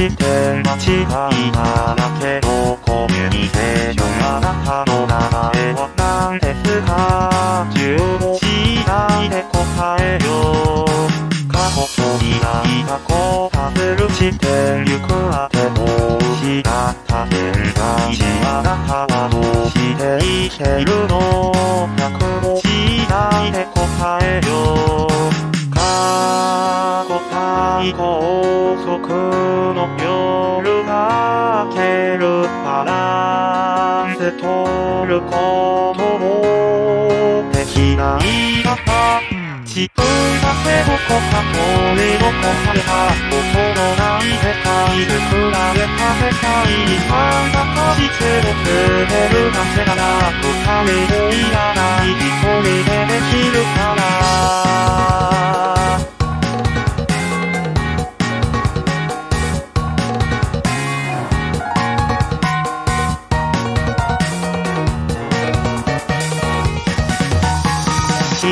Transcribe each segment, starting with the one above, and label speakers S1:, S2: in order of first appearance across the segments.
S1: して間違いだらけのコミュニケーションあなたの名前は何ですか15時代で答えよ過去と未来がこパズルしてゆくあても失った現在時あなたはどうして生きているの100時代で答えよ過去最高ランス取ることもできないまま自分だけどこか取り残された。音のない世界で比べた世界になんだか実を詰めるなぜなら二人もいらない一人でできるから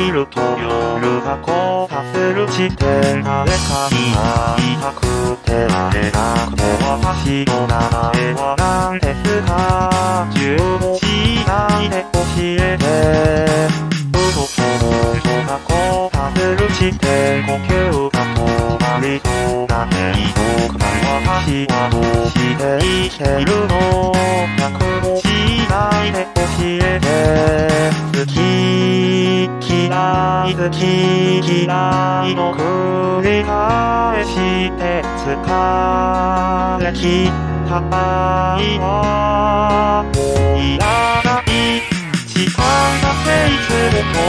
S1: 昼と夜が交差する地点誰かに会いたくて会えなくて私の名前は何ですか15時代で教えて嘘と本当が交差する地点呼吸が止まりそうだけどくない私はどうして生きているの105時代で教好き嫌いの繰り返して疲れ切った愛はもういらない時間がせいつも通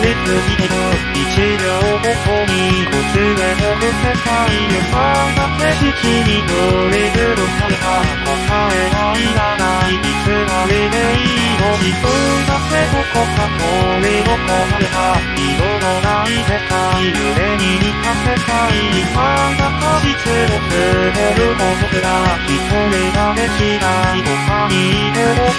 S1: り過ぎてる一秒ごとに崩れてく世界でなんだって式に塗りつぶされた答えがいらないいつまででいいの自分だけどこか通り残された色のない世界。夢に似た世界になんだか実を詰めることすら。一人ができない。他にいても